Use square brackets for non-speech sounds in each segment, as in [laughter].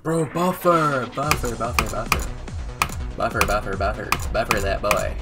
Bro, buffer! Buffer, buffer, buffer. Buffer, buffer, buffer. Buffer that boy.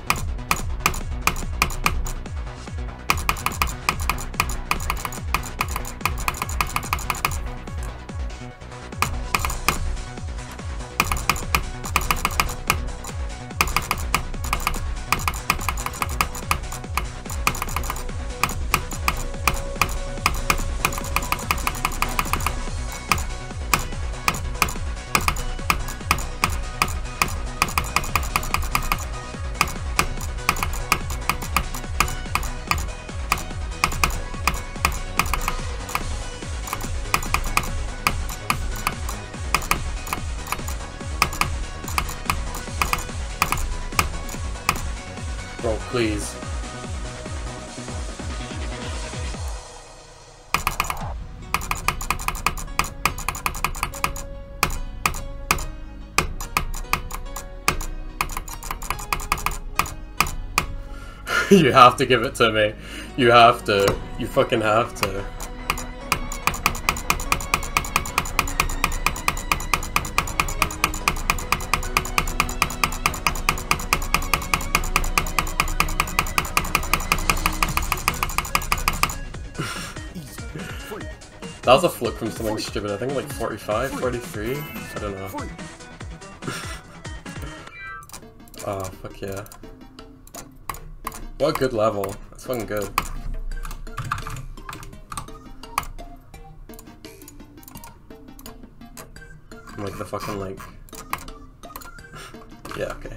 Bro, please. [laughs] you have to give it to me. You have to. You fucking have to. That was a flip from something stupid. I think like 45, 43? I don't know. oh, [laughs] fuck yeah. What a good level. That's fucking good. like the fucking like... [laughs] yeah, okay.